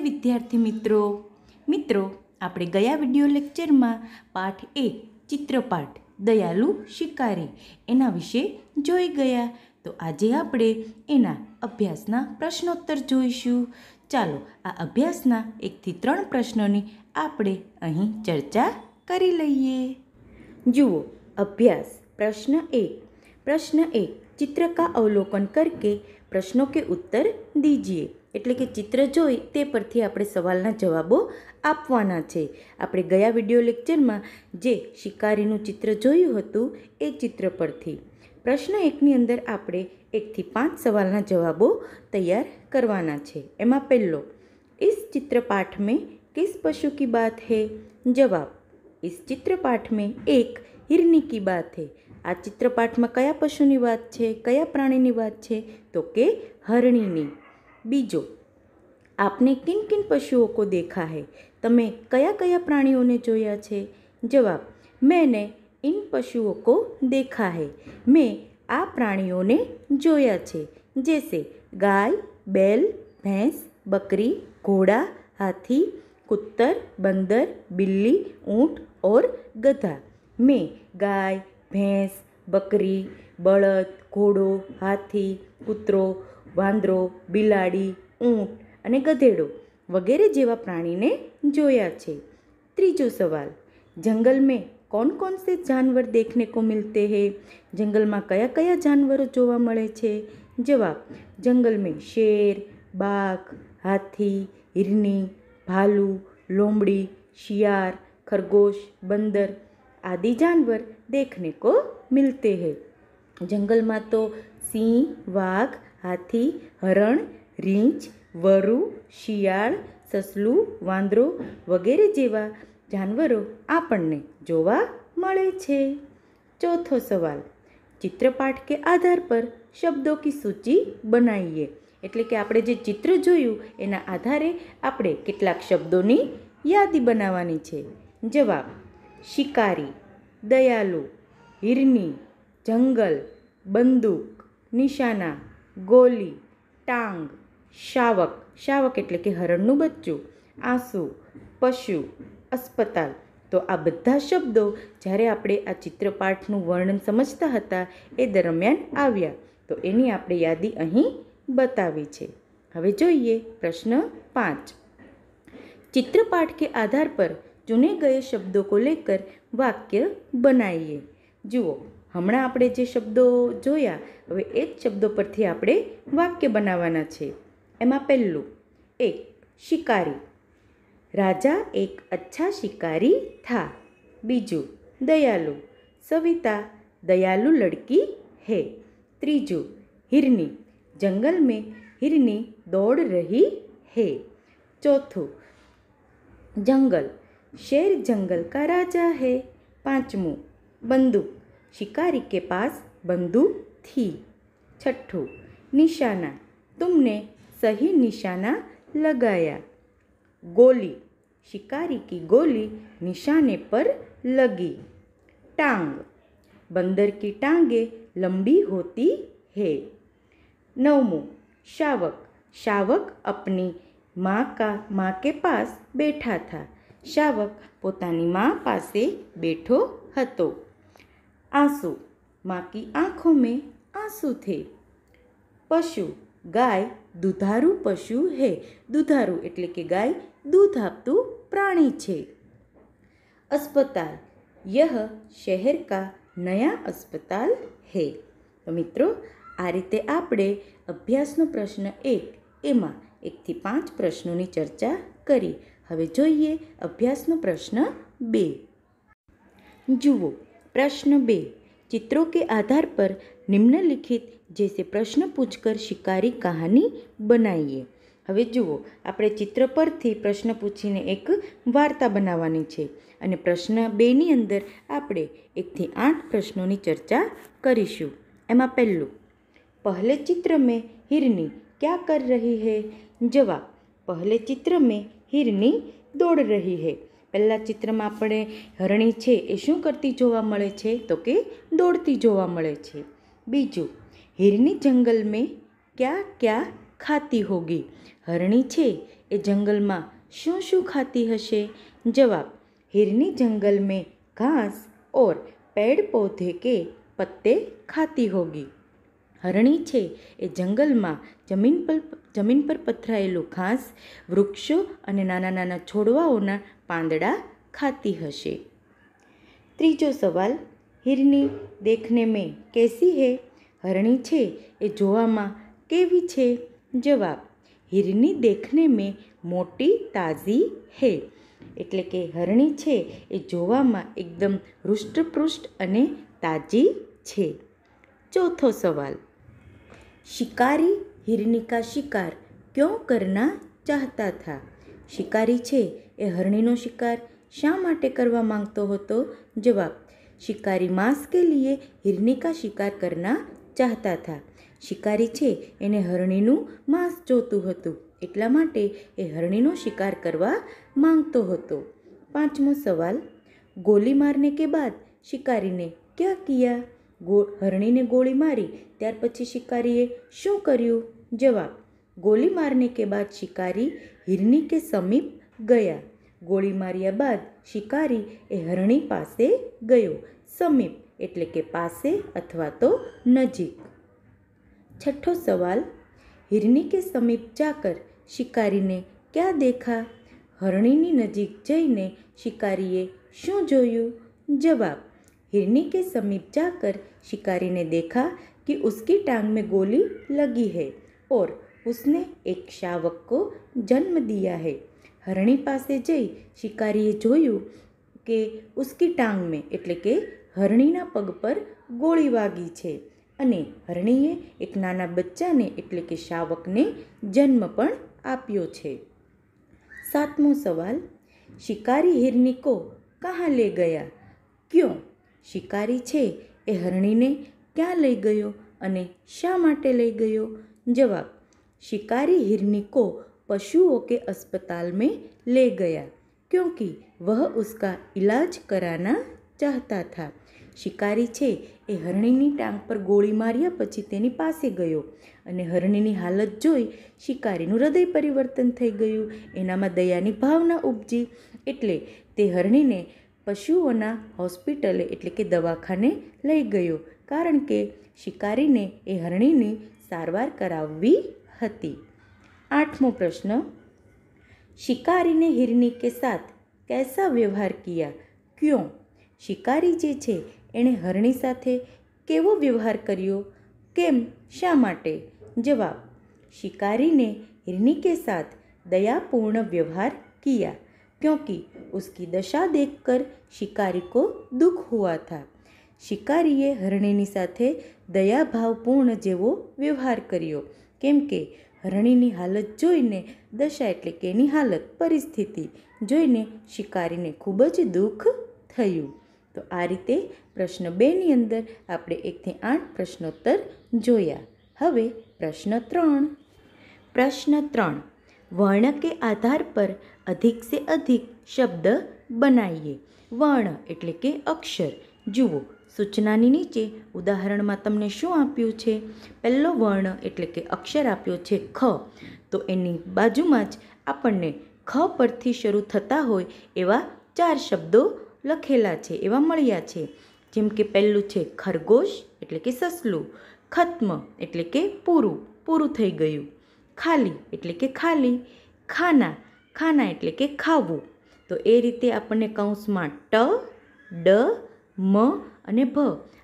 વિદ્યાર્થી મિત્રો. મિત્રો, આપણે ગયા વીડિયો લેક્ચરમાં પાઠ એક ચિત્રપાઠ, દયાલુ શિકારી, એના વિશે જોઈ ગયા. તો આજે આપણે એના અભ્યાસના પ્રશ્નોત્તર જોઈશું. ચાલો, આ અભ્યાસના એકથી ત્રણ પ્રશ્નોની આપણે અહીં ચર્ચા કરી લઈએ. જુઓ, અભ્યાસ, પ્રશ્ન એક. પ્રશ્ન એક, ચિત્ર કા અવલોકન કરકે પ્રશ્નો કે ઉત્તર દીજીએ. એટલે કે ચિત્ર જોઈ તે પરથી આપણે સવાલના જવાબો આપવાના છે. આપણે ગયા વીડિયો લેક્ચરમાં જે શિકારીનું ચિત્ર જોયું હતું એ ચિત્ર પરથી. પ્રશ્ન એકની અંદર આપણે એકથી પાંચ સવાલના જવાબો તૈયાર કરવાના છે. એમાં પહેલો, ઇસ ચિત્રપાઠ મેં કિસ પશુ કી બાત હે? જવાબ, ઇસ ચિત્રપાઠ મેં એક હિરની કી બાત હે. આ ચિત્રપાઠમાં કયા પશુની વાત છે, કયા પ્રાણીની વાત છે? તો કે હરણીની. બીજો, આપને કિન કિન પશુઓ કો દેખા હૈ? તમે કયા કયા પ્રાણીઓને જોયા છે? જવાબ, મેને ઇન પશુઓ કો દેખા હૈ. મેં આ પ્રાણીઓને જોયા છે. જેસે ગાય, બેલ, ભેંસ, બકરી, ઘોડા, હાથી, કુત્તર, બંદર, બિલ્લી, ઊંટ ઓર ગધા. મેં ગાય, ભેંસ, બકરી, બળદ, ઘોડો, હાથી, કૂતરો વાંદરો, બિલાડી, ઊંટ અને ગધેડો વગેરે જેવા પ્રાણીને જોયા છે. ત્રીજો સવાલ, જંગલ મેં કોણ કોણ સે જાનવર દેખને કો મિલતે હે? જંગલમાં કયા કયા જાનવરો જોવા મળે છે? જવાબ, જંગલ મેં શેર, બાઘ, હાથી હિરની ભાલુ, લોમડી શિયાર ખરગોશ, બંદર આદિ જાનવર દેખને કો મિલતે હે. જંગલમાં તો સિંહ, વાઘ હાથી, હરણ, રીંછ, વરુ, શિયાળ, સસલું, વાંદરો વગેરે જેવા જાનવરો આપણને જોવા મળે છે. ચોથો સવાલ. ચિત્રપાઠ કે આધાર પર શબ્દો કી સૂચિ બનાવીએ એટલે કે આપણે જે ચિત્ર જોયું, એના આધારે આપણે કેટલાક શબ્દોની યાદી બનાવવાની છે. જવાબ. શિકારી, દયાલુ, હિરની, જંગલ, બંદૂક, નિશાના ગોલી, ટાંગ, શાવક. શાવક એટલે કે હરણનું બચ્ચું, આંસુ, પશુ, અસ્પતાલ. તો આ બધા શબ્દો જ્યારે આપણે આ ચિત્રપાઠનું વર્ણન સમજતા હતા એ દરમિયાન આવ્યા. તો એની આપણે યાદી અહીં બતાવી છે. હવે જોઈએ પ્રશ્ન પાંચ. ચિત્રપાઠ કે આધાર પર ચૂને ગયે શબ્દો કો લેકર વાક્ય બનાવીએ જુઓ હમણાં આપણે જે શબ્દો જોયા, હવે એ જ શબ્દો પરથી આપણે વાક્ય બનાવવાના છે. એમાં પહેલું, એક શિકારી. રાજા એક અચ્છા શિકારી થા. બીજું, દયાલુ. સવિતા, દયાલુ લડકી હે. ત્રીજું, હિરની. જંગલ મેં હિરની દોડ રહી હે. ચોથું, જંગલ. શેર જંગલ કા રાજા હે. પાંચમું, બંદૂક. शिकारी के पास बंदूक थी छठू निशाना तुमने सही निशाना लगाया गोली शिकारी की गोली निशाने पर लगी टांग बंदर की टांगे लंबी होती है नवमो शावक शावक अपनी माँ का माँ के पास બેઠા થા શાવક પોતાની મા પાસે બેઠો હતો આંસુ. માકી આંખો મેં આંસુ થે. પશુ. ગાય દુધારું પશુ હે. દુધારું એટલે કે ગાય દૂધ આપતું પ્રાણી છે. અસ્પતાલ. યહ શહેર કા નયા અસ્પતાલ હે. તો મિત્રો, આ રીતે આપણે અભ્યાસનો પ્રશ્ન એક, એમાં એકથી પાંચ પ્રશ્નોની ચર્ચા કરી. હવે જોઈએ અભ્યાસનો પ્રશ્ન બે. જુઓ. પ્રશ્ન બે. ચિત્રો કે આધાર પર નિમ્નલિખિત જેસે પ્રશ્ન પૂછકર શિકારી કહાની બનાવીએ હવે જુઓ, આપણે ચિત્ર પરથી પ્રશ્ન પૂછીને એક વાર્તા બનાવવાની છે અને પ્રશ્ન બેની અંદર આપણે એકથી આઠ પ્રશ્નોની ચર્ચા કરીશું. એમાં પહેલું, પહેલે ચિત્ર મેં હિરની ક્યાં કર રહી હૈ? જવાબ, પહેલે ચિત્ર મેં હિરની દોડ રહી હૈ. પહેલાં ચિત્રમાં આપણે હરણી છે એ શું કરતી જોવા મળે છે? તો કે દોડતી જોવા મળે છે. બીજું, હિરની જંગલ મેં ક્યાં ક્યાં ખાતી હોગી? હરણી છે એ જંગલમાં શું શું ખાતી હશે? જવાબ, હિરની જંગલ મેં ઘાસ, ઓર પેડ પૌધે કે પત્તે ખાતી હોગી. હરણી છે એ જંગલમાં જમીન પર જમીન પર પથરાયેલું ઘાસ, વૃક્ષો અને નાના નાના છોડવાઓના પાંદડા ખાતી હશે. ત્રીજો સવાલ, હિરની દેખને મેં કેસી હે? હરણી છે એ જોવામાં કેવી છે? જવાબ, હિરની દેખને મેં મોટી તાજી હે. એટલે કે હરણી છે એ જોવામાં એકદમ હૃષ્ટપૃષ્ટ અને તાજી છે. ચોથો સવાલ શિકારી हिरनी का शिकार क्यों करना ચાહતા થા શિકારી છે એ હરણીનો શિકાર શા માટે કરવા માંગતો હતો જવાબ શિકારી માંસ કે લીએ હિરની કા શિકાર કરના ચાહતા થા શિકારી છે એને હરણીનું માંસ જોતું હતું એટલા માટે એ હરણીનો શિકાર કરવા માંગતો હતો પાંચમો સવાલ ગોલી મારને કે બાદ શિકારીને ક્યાં કિયા ગો, હરણીને ગોળી મારી, ત્યાર પછી શિકારીએ શું કર્યું? જવાબ ગોલી મારને કે બાદ શિકારી હિરની કે સમીપ ગયા. ગોળી માર્યા બાદ શિકારી એ હરણી પાસે ગયો, સમીપ એટલે કે પાસે અથવા તો નજીક. છઠ્ઠો સવાલ, હિરની કે સમીપ જાકર શિકારીને ક્યાં દેખા? હરણીની નજીક જઈને શિકારીએ શું જોયું? જવાબ हिरनी के समीप जाकर शिकारी ने देखा कि उसकी टांग में गोली लगी है और उसने एक शावक को जन्म दिया है હરણી પાસે જઈ શિકારીએ જોયું કે ઉસકી ટાંગ મેં એટલે કે હરણીના પગ પર ગોળી વાગી છે અને હરણીએ એક નાના બચ્ચાને એટલે કે શાવકને જન્મ પણ આપ્યો છે સાતમો સવાલ શિકારી હિરની કો કહાં લે ગયા ક્યો શિકારી છે એ હરણીને ક્યાં લઈ ગયો અને શા માટે લઈ ગયો જવાબ શિકારી हिरनी को पशुओं के अस्पताल में ले गया क्योंकि वह उसका इलाज कराना ચાહતા થા શિકારી છે એ હરણીની ટાંગ પર ગોળી માર્યા પછી તેની પાસે ગયો અને હરણીની હાલત જોઈ શિકારીનું હૃદય પરિવર્તન થઈ ગયું એનામાં દયાની ભાવના ઉપજી એટલે તે હરણીને પશુઓના હોસ્પિટલે એટલે કે દવાખાને લઈ ગયો. કારણ કે શિકારીને એ હરણીની સારવાર કરાવવી હતી. આઠમો પ્રશ્ન. શિકારીને હિરની કે સાથ કેસા વ્યવહાર કિયા? ક્યો? શિકારી જે છે, એણે હરણી સાથે કેવો વ્યવહાર કર્યો? કેમ? શા માટે? જવાબ. શિકારીને હિરની કે સાથ દયાપૂર્ણ વ્યવહાર કિયા. क्योंकि उसकी दशा देखकर शिकारी को दुख हुआ था શિકારીએ હરણીની સાથે દયાભાવપૂર્ણ જેવો વ્યવહાર કર્યો કેમ કે હરણીની હાલત જોઈને દશા એટલે કે એની હાલત પરિસ્થિતિ જોઈને શિકારીને ખૂબ જ દુઃખ થયું તો આ રીતે પ્રશ્ન બેની અંદર આપણે એકથી આઠ પ્રશ્નોત્તર જોયા હવે પ્રશ્ન ત્રણ પ્રશ્ન ત્રણ વર્ણ કે આધાર પર અધિક સે અધિક શબ્દ બનાવીએ વર્ણ એટલે કે અક્ષર. જુઓ, સૂચનાની નીચે ઉદાહરણમાં તમને શું આપ્યું છે? પહેલો વર્ણ એટલે કે અક્ષર આપ્યો છે ખ. તો એની બાજુમાં જ આપણને ખ પરથી શરૂ થતા હોય એવા ચાર શબ્દો લખેલા છે, એવા મળ્યા છે. જેમ કે પહેલું છે ખરગોશ એટલે કે સસલું. ખત્મ એટલે કે પૂરું. પૂરું થઈ ગયું. ખાલી, એટલે કે ખાલી, ખાના ખાના એટલે કે ખાવું. તો એ રીતે આપણને કૌંસમાં ટ, ડ, મ અને ભ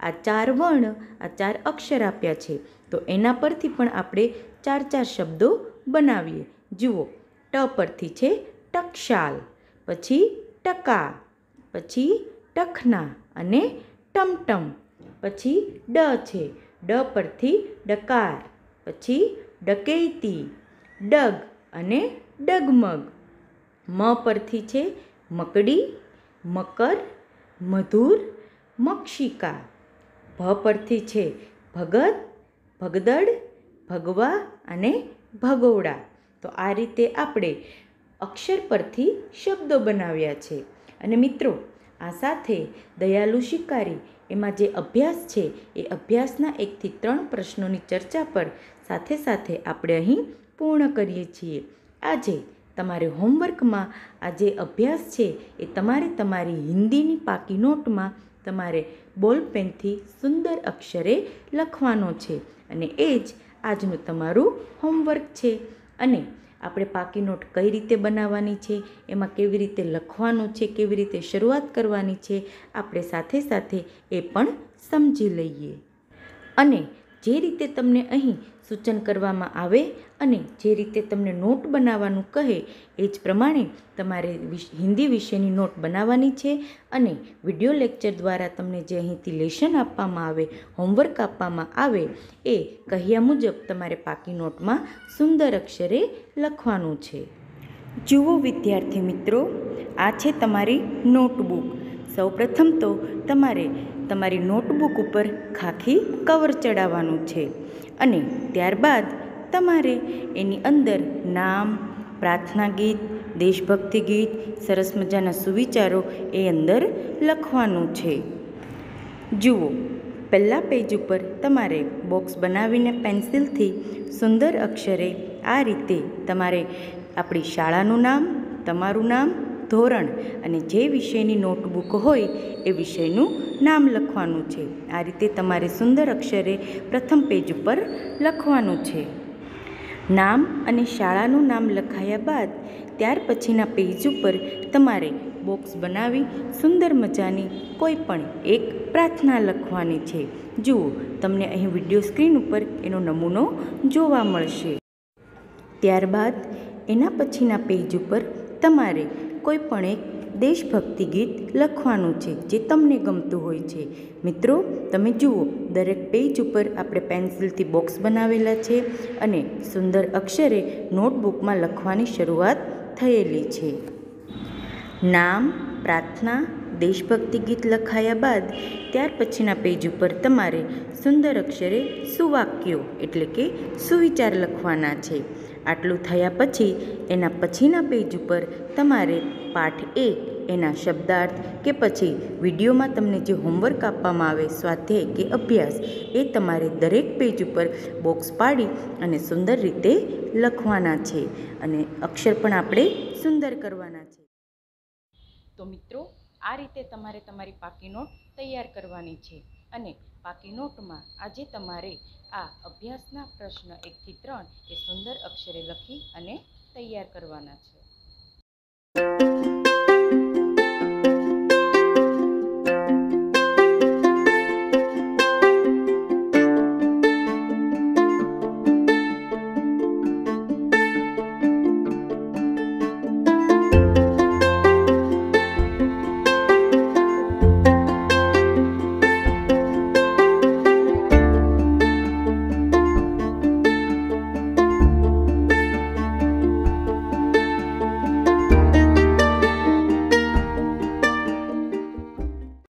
આ ચાર વર્ણ, આ ચાર અક્ષર આપ્યા છે. તો એના પરથી પણ આપણે ચાર ચાર શબ્દો બનાવીએ. જુઓ, ટ પરથી છે ટકશાલ, પછી ટકા, પછી ટખના અને ટમટમ, પછી ડ છે. ડ પરથી ડકાર, પછી ડકેતી ડગ અને ડગમગ. મ પરથી છે મકડી, મકર, મધુર, મક્ષિકા. ભ પરથી છે ભગત, ભગદડ, ભગવા અને ભગોડા. તો આ રીતે આપણે અક્ષર પરથી શબ્દો બનાવ્યા છે. અને મિત્રો, આ સાથે દયાલુ શિકારી એમાં જે અભ્યાસ છે, એ અભ્યાસના એકથી ત્રણ પ્રશ્નોની ચર્ચા પર સાથે સાથે આપણે અહીં પૂર્ણ કરીએ છીએ. આજે તમારે હોમવર્કમાં આ જે અભ્યાસ છે, એ તમારે તમારી હિન્દીની પાકી નોટમાં તમારે બોલપેનથી સુંદર અક્ષરે લખવાનો છે. અને એ જ આજનું તમારું હોમવર્ક છે. અને આપણે પાકી નોટ કઈ રીતે બનાવવાની છે, એમાં કેવી રીતે લખવાનું છે, કેવી રીતે શરૂઆત કરવાની છે, આપણે સાથે સાથે એ પણ સમજી લઈએ. અને જે રીતે તમને અહીં સૂચન કરવામાં આવે અને જે રીતે તમને નોટ બનાવવાનું કહે, એ જ પ્રમાણે તમારે હિન્દી વિષયની નોટ બનાવવાની છે અને વીડિયો લેક્ચર દ્વારા તમને જે અહીંથી લેશન આપવામાં આવે, હોમવર્ક આપવામાં આવે, એ કહ્યા મુજબ તમારે પાકી નોટમાં સુંદર અક્ષરે લખવાનું છે. જુઓ વિદ્યાર્થી મિત્રો, આ છે તમારી નોટબુક. સૌપ્રથમ તો તમારે તમારી નોટબુક ઉપર ખાખી કવર ચડાવવાનું છે. અને ત્યારબાદ તમારે એની અંદર નામ, પ્રાર્થના ગીત, દેશભક્તિ ગીત, સરસ મજાના સુવિચારો એ અંદર લખવાનું છે. જુઓ, પહેલાં પેજ ઉપર તમારે બોક્સ બનાવીને પેન્સિલથી સુંદર અક્ષરે આ રીતે તમારે આપણી શાળાનું નામ, તમારું નામ ધોરણ અને જે વિષયની નોટબુક હોય એ વિષયનું નામ લખવાનું છે. આ રીતે તમારે સુંદર અક્ષરે પ્રથમ પેજ ઉપર લખવાનું છે. નામ અને શાળાનું નામ લખાયા બાદ ત્યાર પછીના પેજ ઉપર તમારે બોક્સ બનાવી સુંદર મજાની કોઈ પણ એક પ્રાર્થના લખવાની છે. જુઓ, તમને અહીં વીડિયો સ્ક્રીન ઉપર એનો નમૂનો જોવા મળશે. ત્યારબાદ એના પછીના પેજ ઉપર તમારે કોઈ પણ એક દેશભક્તિ ગીત લખવાનું છે, જે તમને ગમતું હોય છે. મિત્રો, તમે જુઓ, દરેક પેજ ઉપર આપણે પેન્સિલથી બોક્સ બનાવેલા છે અને સુંદર અક્ષરે નોટબુકમાં લખવાની શરૂઆત થયેલી છે. નામ, પ્રાર્થના, દેશભક્તિ ગીત લખાયા બાદ ત્યાર પછીના પેજ ઉપર તમારે સુંદર અક્ષરે સુવાક્યો એટલે કે સુવિચાર લખવાના છે. આટલું થયા પછી એના પછીના પેજ ઉપર તમારે પાઠ એક એના શબ્દાર્થ કે પછી વિડીયોમાં તમને જે હોમવર્ક આપવામાં આવે, સ્વાધ્યાય કે અભ્યાસ, એ તમારે દરેક પેજ ઉપર બોક્સ પાડી અને સુંદર રીતે લખવાના છે. અને અક્ષર પણ આપણે સુંદર કરવાના છે. તો મિત્રો, આ રીતે તમારે તમારી પાકી નોટ તૈયાર કરવાની છે. અને પાકી નોટમાં આજે તમારે આ અભ્યાસના પ્રશ્ન એકથી ત્રણ એ સુંદર અક્ષરે લખી અને તૈયાર કરવાના છે.